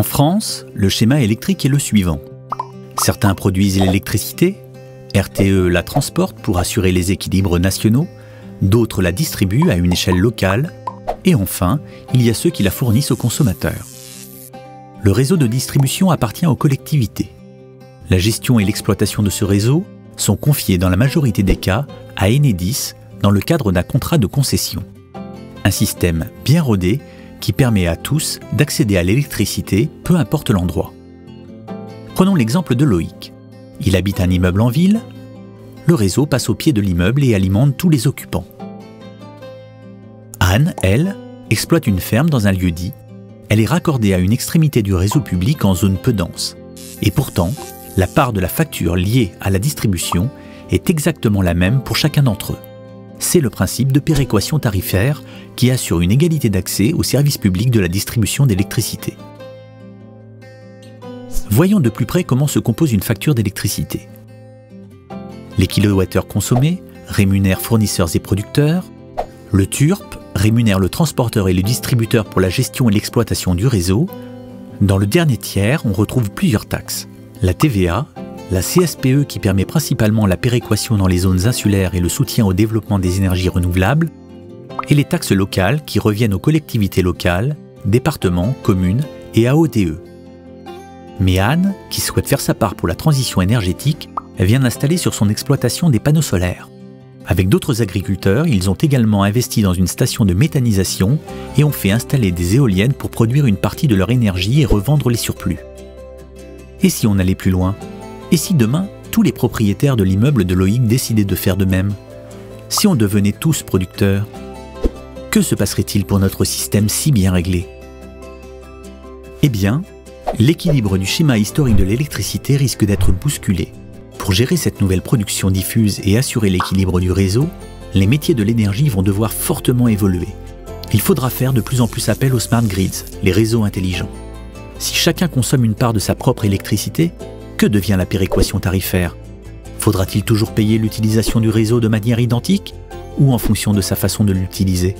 En France, le schéma électrique est le suivant. Certains produisent l'électricité, RTE la transporte pour assurer les équilibres nationaux, d'autres la distribuent à une échelle locale, et enfin, il y a ceux qui la fournissent aux consommateurs. Le réseau de distribution appartient aux collectivités. La gestion et l'exploitation de ce réseau sont confiées dans la majorité des cas à Enedis dans le cadre d'un contrat de concession. Un système bien rodé qui permet à tous d'accéder à l'électricité, peu importe l'endroit. Prenons l'exemple de Loïc. Il habite un immeuble en ville. Le réseau passe au pied de l'immeuble et alimente tous les occupants. Anne, elle, exploite une ferme dans un lieu dit. Elle est raccordée à une extrémité du réseau public en zone peu dense. Et pourtant, la part de la facture liée à la distribution est exactement la même pour chacun d'entre eux. C'est le principe de péréquation tarifaire qui assure une égalité d'accès au service public de la distribution d'électricité. Voyons de plus près comment se compose une facture d'électricité. Les kilowattheures consommés rémunèrent fournisseurs et producteurs, le TURP rémunère le transporteur et le distributeur pour la gestion et l'exploitation du réseau. Dans le dernier tiers, on retrouve plusieurs taxes. La TVA, la CSPE qui permet principalement la péréquation dans les zones insulaires et le soutien au développement des énergies renouvelables, et les taxes locales qui reviennent aux collectivités locales, départements, communes et AODE. Mais Anne, qui souhaite faire sa part pour la transition énergétique, vient d'installer sur son exploitation des panneaux solaires. Avec d'autres agriculteurs, ils ont également investi dans une station de méthanisation et ont fait installer des éoliennes pour produire une partie de leur énergie et revendre les surplus. Et si on allait plus loin? Et si demain, tous les propriétaires de l'immeuble de Loïc décidaient de faire de même Si on devenait tous producteurs Que se passerait-il pour notre système si bien réglé? Eh bien, l'équilibre du schéma historique de l'électricité risque d'être bousculé. Pour gérer cette nouvelle production diffuse et assurer l'équilibre du réseau, les métiers de l'énergie vont devoir fortement évoluer. Il faudra faire de plus en plus appel aux smart grids, les réseaux intelligents. Si chacun consomme une part de sa propre électricité, que devient la péréquation tarifaire? Faudra-t-il toujours payer l'utilisation du réseau de manière identique ou en fonction de sa façon de l'utiliser?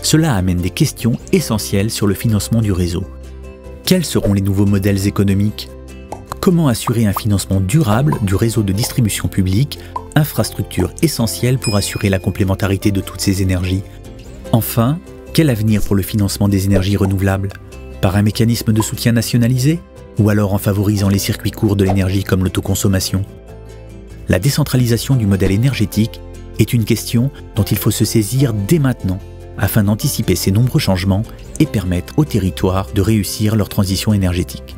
Cela amène des questions essentielles sur le financement du réseau. Quels seront les nouveaux modèles économiques? Comment assurer un financement durable du réseau de distribution publique, infrastructure essentielle pour assurer la complémentarité de toutes ces énergies? Enfin, quel avenir pour le financement des énergies renouvelables? Par un mécanisme de soutien nationalisé? Ou alors en favorisant les circuits courts de l'énergie comme l'autoconsommation La décentralisation du modèle énergétique est une question dont il faut se saisir dès maintenant afin d'anticiper ces nombreux changements et permettre aux territoires de réussir leur transition énergétique.